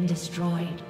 Been destroyed.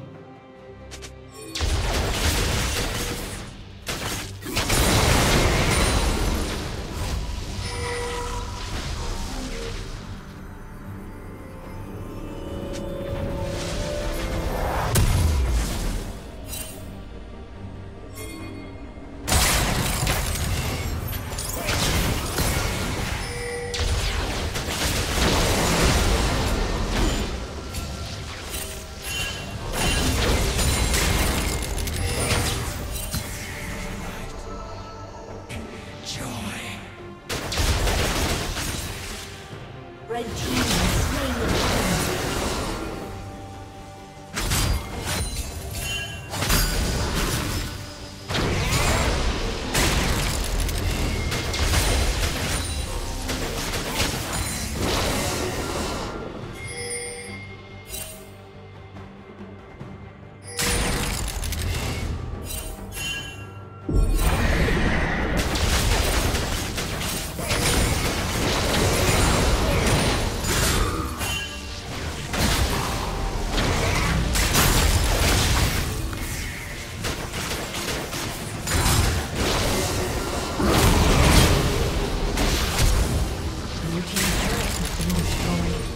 Destroyed.